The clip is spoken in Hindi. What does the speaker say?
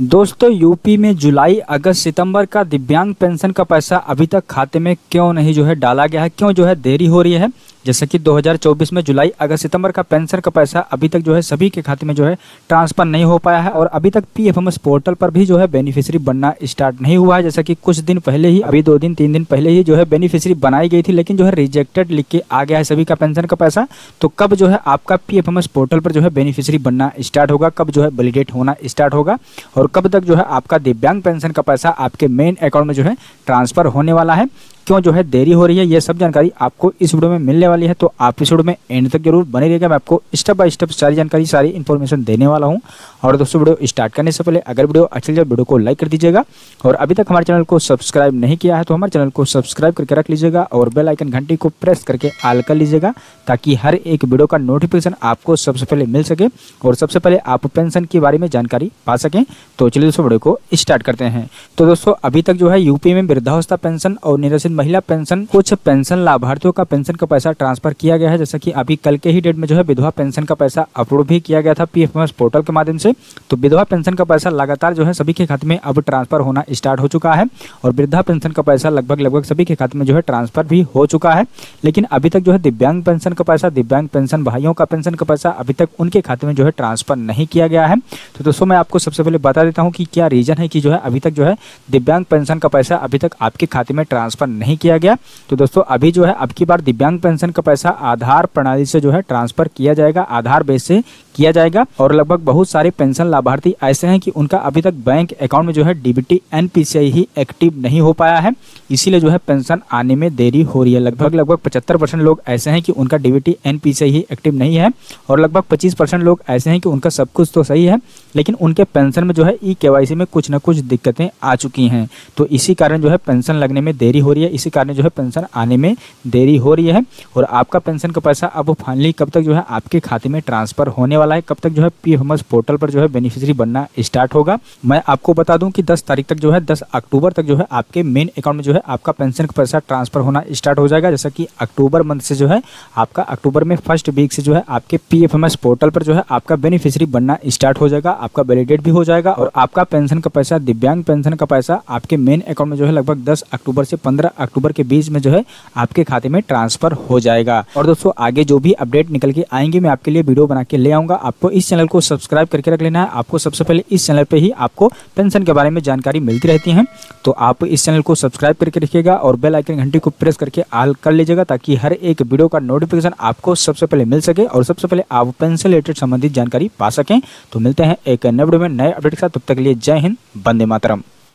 दोस्तों, यूपी में जुलाई, अगस्त, सितंबर का दिव्यांग पेंशन का पैसा अभी तक खाते में क्यों नहीं जो है डाला गया है? क्यों जो है देरी हो रही है? जैसे कि 2024 में जुलाई अगस्त सितंबर का पेंशन का पैसा अभी तक जो है सभी के खाते में जो है ट्रांसफ़र नहीं हो पाया है और अभी तक पीएफएमएस पोर्टल पर भी जो है बेनिफिशियरी बनना स्टार्ट नहीं हुआ है जैसा कि कुछ दिन पहले ही अभी दो दिन तीन दिन पहले ही जो है बेनिफिशियरी बनाई गई थी लेकिन जो है रिजेक्टेड लिख के आ गया है सभी का पेंशन का पैसा तो कब जो है आपका पीएफएमएस पोर्टल पर जो है बेनिफिशियरी बनना स्टार्ट होगा कब जो है वैलिडेट होना स्टार्ट होगा और कब तक जो है आपका दिव्यांग पेंशन का पैसा आपके मेन अकाउंट में जो है ट्रांसफ़र होने वाला है क्यों जो है देरी हो रही है, ये सब जानकारी आपको इस वीडियो में मिलने वाली है तो आप इस वीडियो में एंड तक ज़रूर बने रहिएगा। मैं आपको स्टेप बाय स्टेप सारी जानकारी, सारी इन्फॉर्मेशन देने वाला हूँ। और दोस्तों, वीडियो स्टार्ट करने से पहले अगर वीडियो अच्छी लगे वीडियो को लाइक कर दीजिएगा। और अभी तक हमारे चैनल को सब्सक्राइब नहीं किया है तो हमारे चैनल को सब्सक्राइब करके रख लीजिएगा और बेल आइकन घंटी को प्रेस करके आल कर लीजिएगा, ताकि हर एक वीडियो का नोटिफिकेशन आपको सबसे पहले मिल सके। और सबसे पहले आप पेंशन के बारे में जानकारी पा सकें। तो चलिए दोस्तों, वीडियो को स्टार्ट करते हैं। तो दोस्तों, अभी तक जो है यूपी में वृद्धावस्था पेंशन और निराश्रित महिला पेंशन, कुछ पेंशन लाभार्थियों का पेंशन का पैसा ट्रांसफ़र किया गया है। जैसा कि अभी कल के ही डेट में जो है विधवा पेंशन का पैसा अप्रूव भी किया गया था पीएफएमएस पोर्टल के माध्यम से। तो विधवा पेंशन का पैसा लगातार जो है सभी के खाते में अब ट्रांसफ़र होना स्टार्ट हो चुका है और वृद्धा पेंशन का पैसा लगभग लगभग सभी के खाते में जो है ट्रांसफ़र भी हो चुका है। लेकिन अभी तक जो है दिव्यांग पेंशन का पैसा, दिव्यांग पेंशन भाइयों का पेंशन का पैसा अभी तक उनके खाते में जो है ट्रांसफ़र नहीं किया गया है। तो दोस्तों, मैं आपको सबसे पहले बता देता हूँ कि क्या रीजन है कि जो है अभी तक जो है दिव्यांग पेंशन का पैसा अभी तक आपके खाते में ट्रांसफ़र नहीं किया गया। तो दोस्तों, अभी जो है, अब की बार दिव्यांग पेंशन का पैसा आधार प्रणाली से जो है, ट्रांसफ़र किया जाएगा। आधार बेस से किया जाएगा और लगभग बहुत सारे पेंशन लाभार्थी ऐसे हैं कि उनका अभी तक बैंक अकाउंट में जो है डीबीटी एनपीसीआई ही एक्टिव नहीं हो पाया है। इसीलिए जो है पेंशन आने में देरी हो रही है। लगभग लगभग पचहत्तर परसेंट लोग ऐसे हैं कि उनका डीबीटी एनपीसीआई ही एक्टिव नहीं है और लगभग पच्चीस लोग ऐसे हैं कि उनका सब कुछ तो सही है, लेकिन उनके पेंशन में जो है ई के में कुछ ना कुछ दिक्कतें आ चुकी हैं। तो इसी कारण जो है पेंशन लगने में देरी हो रही है। इसी कारण जो है पेंशन आने में देरी हो रही है और आपका पेंशन का पैसा अब फाइनली कब तक जो है आपके खाते में ट्रांसफ़र होने वाला है, कब तक जो है पीएफएमएस पोर्टल पर जो है बेनिफिशियरी बनना स्टार्ट होगा। मैं आपको बता दूँ कि 10 तारीख तक जो है 10 अक्टूबर तक जो है आपके मेन अकाउंट में जो है आपका पेंशन का पैसा ट्रांसफ़र होना स्टार्ट हो जाएगा। जैसा कि अक्टूबर मंथ से जो है, आपका अक्टूबर में फ़र्स्ट वीक से जो है आपके पीएफएमएस पोर्टल पर जो है आपका बेनिफिशियरी बनना स्टार्ट हो जाएगा, आपका वैलिडेट भी हो जाएगा और आपका पेंशन का पैसा, दिव्यांग पेंशन का पैसा आपके मेन अकाउंट में जो है लगभग दस अक्टूबर से पंद्रह अक्टूबर के बीच में जो है आपके खाते में ट्रांसफ़र हो जाएगा। और दोस्तों, आगे जो भी अपडेट निकल के आएँगे, मैं आपके लिए वीडियो बना के ले आऊँगा। आपको इस चैनल को सब्सक्राइब करके रख लेना है। आपको सबसे पहले इस चैनल पे ही आपको पेंशन के बारे में जानकारी मिलती रहती है। तो आप इस चैनल को सब्सक्राइब करके रखिएगा और बेल आइकन घंटी को प्रेस करके आल कर लीजिएगा ताकि हर एक वीडियो का नोटिफिकेशन आपको सबसे पहले मिल सके और सबसे पहले आप पेंशन रिलेटेड संबंधित जानकारी पा सकें। तो मिलते हैं एक नए वीडियो में नए अपडेट के साथ। तब तक लिए जय हिंद बंदे मातरम।